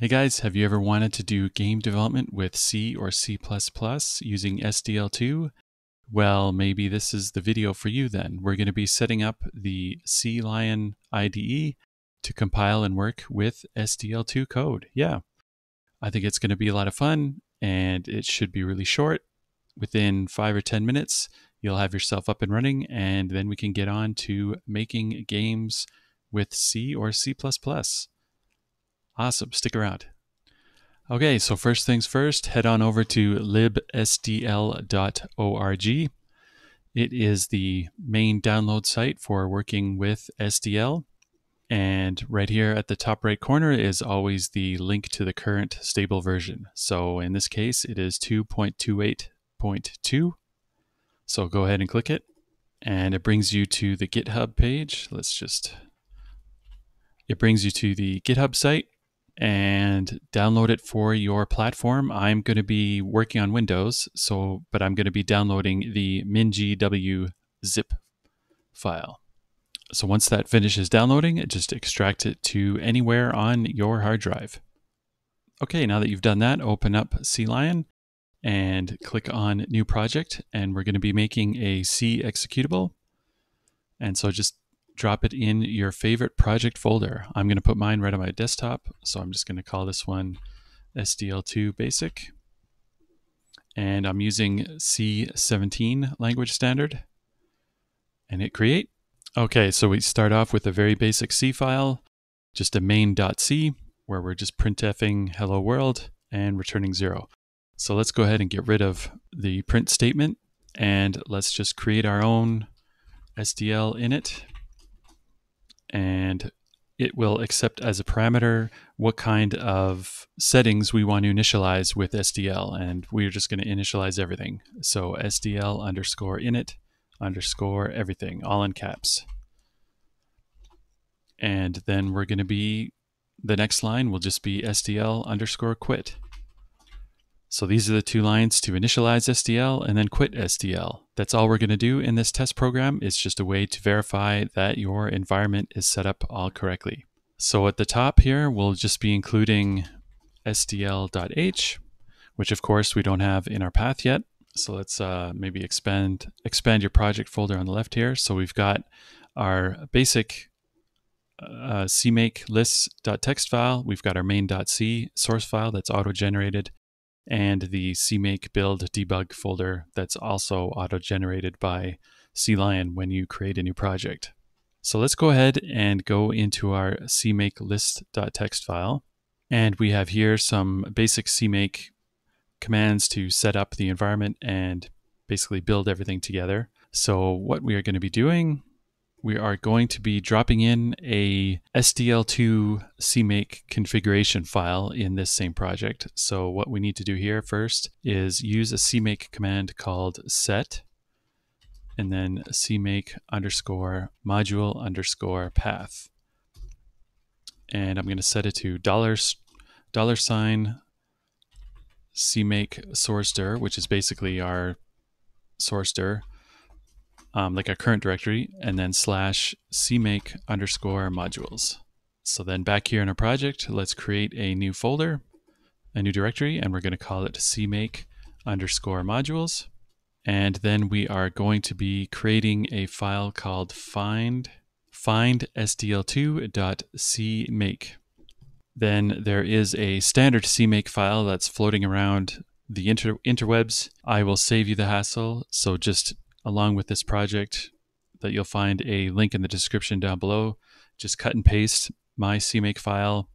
Hey guys, have you ever wanted to do game development with C or C++ using SDL2? Well, maybe this is the video for you then. We're going to be setting up the CLion IDE to compile and work with SDL2 code. Yeah, I think it's going to be a lot of fun and it should be really short. Within five or 10 minutes, you'll have yourself up and running, and then we can get on to making games with C or C++. Awesome. Stick around. Okay, so first things first, head on over to libsdl.org. It is the main download site for working with SDL. And right here at the top right corner is always the link to the current stable version. So in this case, it is 2.28.2. So go ahead and click it. And it brings you to the GitHub page. Let's just, it brings you to the GitHub site and download it for your platform. I'm going to be working on Windows, so but I'm going to be downloading the mingw zip file. So once that finishes downloading, just extract it to anywhere on your hard drive. Okay, now that you've done that, open up CLion and click on New Project, and we're going to be making a C executable. And so just drop it in your favorite project folder. I'm going to put mine right on my desktop. So I'm just going to call this one SDL2 Basic. And I'm using C17 language standard and hit create. Okay, so we start off with a very basic C file, just a main.c where we're just printfing hello world and returning zero. So let's go ahead and get rid of the print statement and let's just create our own SDL init and it will accept as a parameter what kind of settings we want to initialize with SDL. And we're just going to initialize everything. So SDL underscore init underscore everything, all in caps. And then we're going to be, the next line will just be SDL underscore quit. So these are the two lines to initialize SDL and then quit SDL. That's all we're going to do in this test program. It's just a way to verify that your environment is set up all correctly. So at the top here, we'll just be including SDL.h, which of course we don't have in our path yet. So let's uh, maybe expand expand your project folder on the left here. So we've got our basic uh, cmake lists.txt file. We've got our main.c source file that's auto-generated and the CMake build debug folder that's also auto-generated by CLion when you create a new project. So let's go ahead and go into our CMake list.txt file. And we have here some basic CMake commands to set up the environment and basically build everything together. So what we are going to be doing we are going to be dropping in a SDL2 CMake configuration file in this same project. So what we need to do here first is use a CMake command called set and then CMake underscore module underscore path. And I'm going to set it to dollars dollar sign CMake source dir, which is basically our source dir um, like our current directory, and then slash cmake underscore modules. So then back here in our project, let's create a new folder, a new directory, and we're going to call it cmake underscore modules. And then we are going to be creating a file called find find sdl2.cmake. Then there is a standard cmake file that's floating around the inter interwebs. I will save you the hassle, so just along with this project that you'll find a link in the description down below. Just cut and paste my CMake file.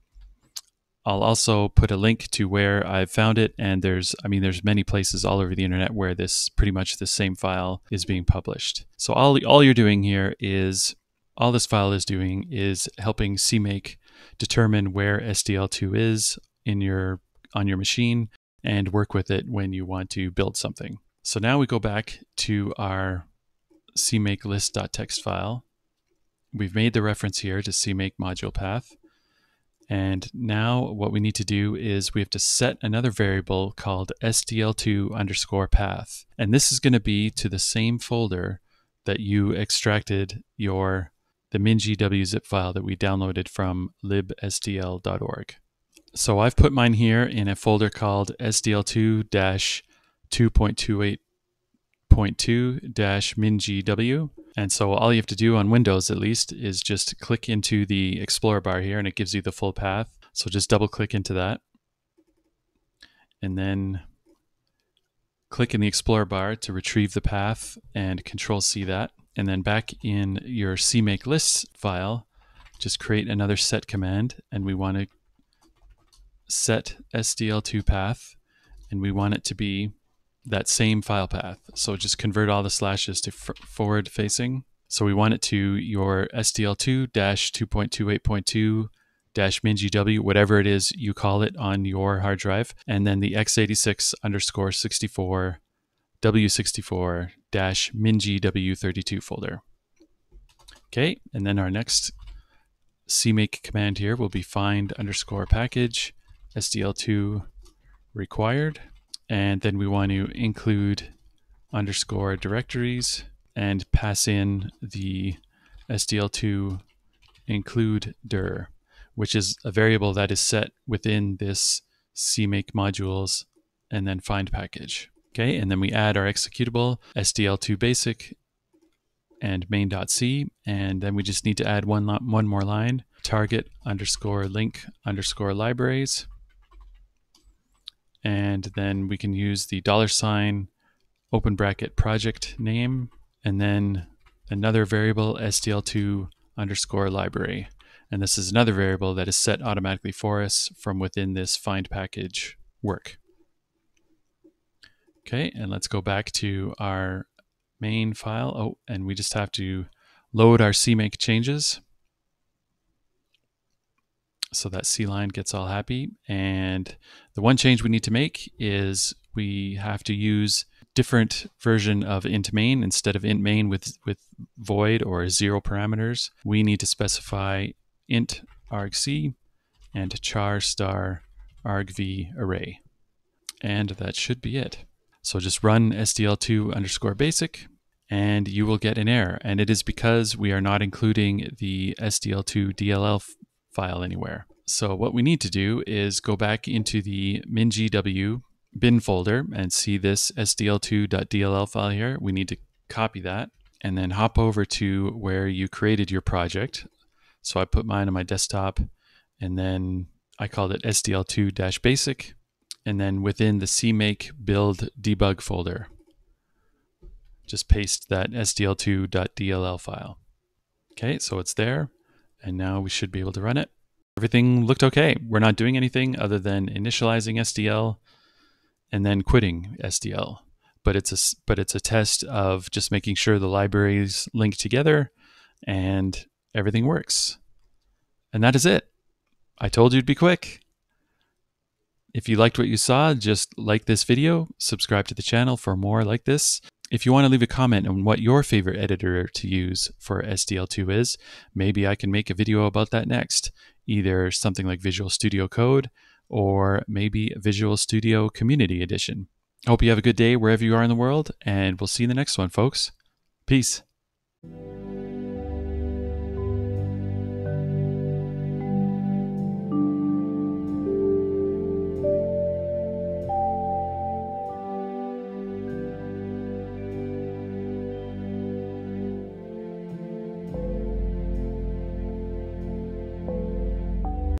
I'll also put a link to where I've found it, and there's, I mean, there's many places all over the internet where this pretty much the same file is being published. So all all you're doing here is, all this file is doing is helping CMake determine where SDL2 is in your on your machine and work with it when you want to build something. So now we go back to our cmake list.txt file. We've made the reference here to cmake module path. And now what we need to do is we have to set another variable called sdl2 underscore path. And this is going to be to the same folder that you extracted your the mingw zip file that we downloaded from libsdl.org. So I've put mine here in a folder called SDL2-2.28.2-MinGW. And so all you have to do on Windows at least is just click into the Explorer bar here and it gives you the full path. So just double click into that. And then click in the Explorer bar to retrieve the path and Control C that. And then back in your CMake lists file, just create another set command and we want to set SDL2 path and we want it to be that same file path. So just convert all the slashes to forward facing. So we want it to your SDL2-2.28.2 MinGW, whatever it is you call it on your hard drive, and then the x86 underscore 64 W64 MinGW32 folder. Okay, and then our next CMake command here will be find underscore package SDL2 required. And then we want to include underscore directories and pass in the SDL2 include dir, which is a variable that is set within this CMake modules and then find package. Okay, and then we add our executable SDL2 basic and main.c, and then we just need to add one, one more line, target underscore link underscore libraries, and then we can use the dollar sign open bracket project name and then another variable SDL2 underscore library. And this is another variable that is set automatically for us from within this find package work. Okay, and let's go back to our main file. Oh, and we just have to load our CMake changes so that CLion gets all happy. And the one change we need to make is we have to use different version of int main instead of int main with with void or zero parameters. We need to specify int argc and char star argv array. And that should be it. So just run sdl2 underscore basic and you will get an error. And it is because we are not including the SDL2 DLL file anywhere. So what we need to do is go back into the MinGW bin folder and see this sdl2.dll file here. We need to copy that and then hop over to where you created your project. So I put mine on my desktop and then I called it sdl2-basic and then within the cmake build debug folder, just paste that sdl2.dll file. Okay, so it's there and now we should be able to run it. Everything looked okay. We're not doing anything other than initializing SDL and then quitting SDL. But it's a but it's a test of just making sure the libraries link together and everything works. And that is it. I told you it'd be quick. If you liked what you saw, just like this video, subscribe to the channel for more like this. If you want to leave a comment on what your favorite editor to use for SDL2 is, maybe I can make a video about that next. Either something like Visual Studio Code or maybe Visual Studio Community Edition. Hope you have a good day wherever you are in the world, and we'll see you in the next one, folks. Peace.